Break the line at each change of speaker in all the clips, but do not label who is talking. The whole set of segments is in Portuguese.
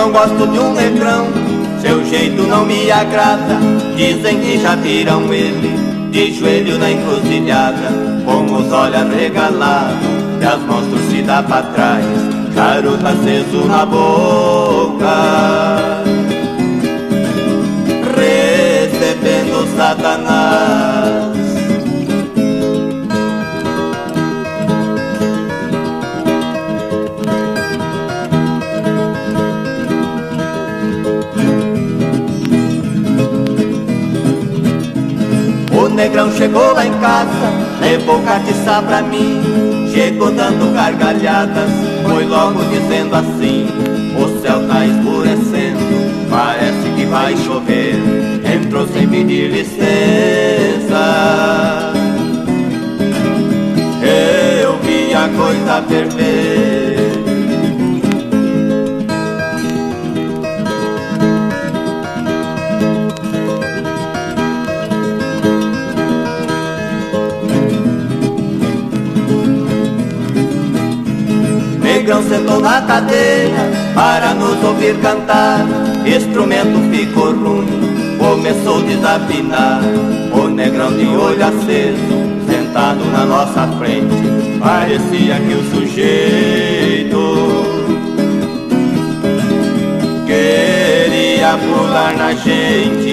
não gosto de um negrão, seu jeito não me agrada. Dizem que já viram ele de joelho na encruzilhada, com os olhos regalados e as mãos torcidas pra trás, charuto aceso na boca. Recebendo Satanás. Negrão chegou lá em casa, levou catiça pra mim. Chegou dando gargalhadas, foi logo dizendo assim: O céu tá escurecendo, parece que vai chover. Entrou sem pedir licença. Eu vi a coisa ferver. Negrão sentou na cadeira para nos ouvir cantar. Instrumento ficou ruim, começou a desafinar. O negrão de olho aceso, sentado na nossa frente, parecia que o sujeito queria pular na gente.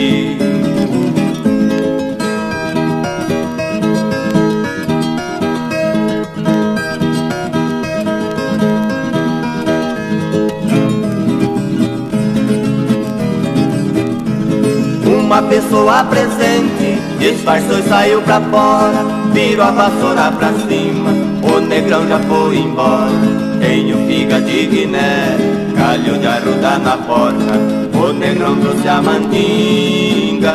Uma pessoa presente. Disfarçou e saiu pra fora Virou a vassoura pra cima, o negrão já foi embora. Tenho figa de Guiné, calho de arruda na porta. O negrão trouxe a mandinga